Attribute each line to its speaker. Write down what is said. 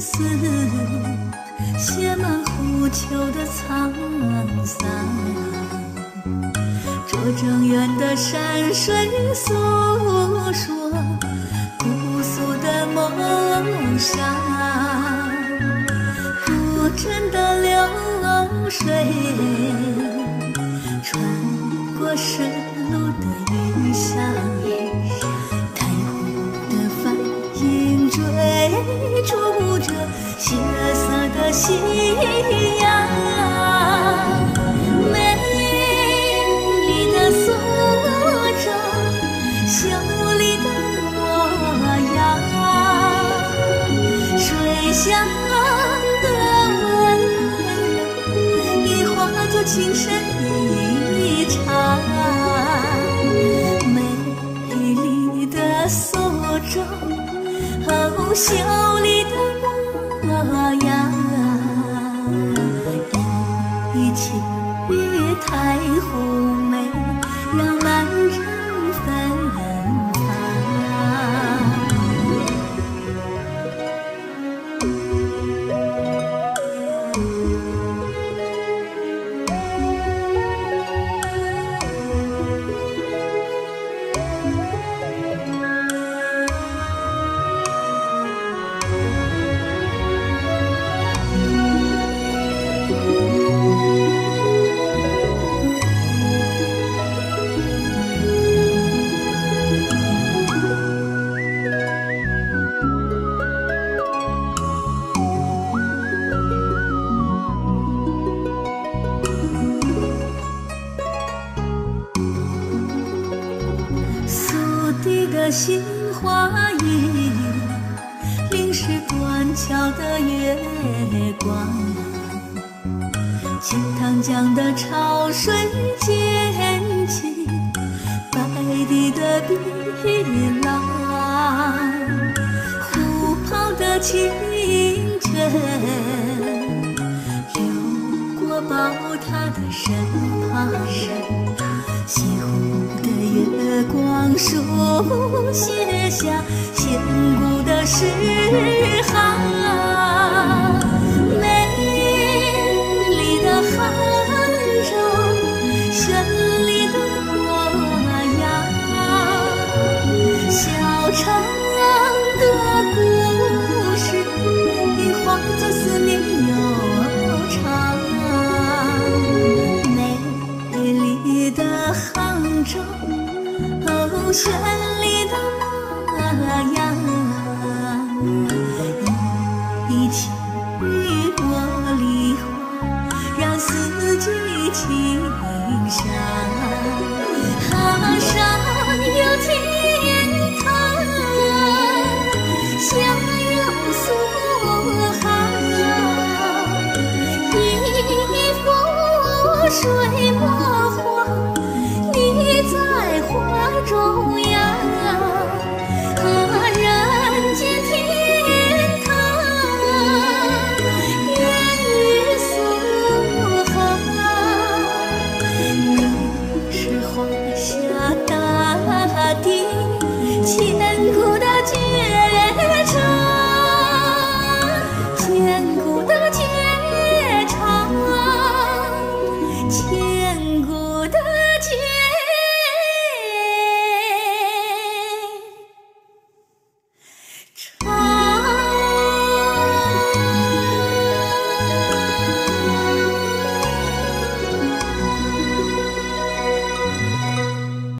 Speaker 1: 思，写满呼求的沧桑。这正远的山水诉说姑苏的梦想，古镇的流水穿过石路的云霞，夕阳，美丽的苏州，秀丽的模样，水乡的温柔，已化作情深一场。美丽的苏州，哦，秀丽的模样，太湖美，让满城杏花雨，淋湿断桥的月光。钱塘江的潮水溅起白堤的碧浪，虎跑的清晨，流过宝塔的身旁。西湖书写下千古的诗行，美丽的杭州，绚丽的模样，小城的故事已化作思念悠长。美丽的杭州，绚丽的模样，一曲茉莉花，让四季清香。啊，上有天堂，下有苏杭，一幅水墨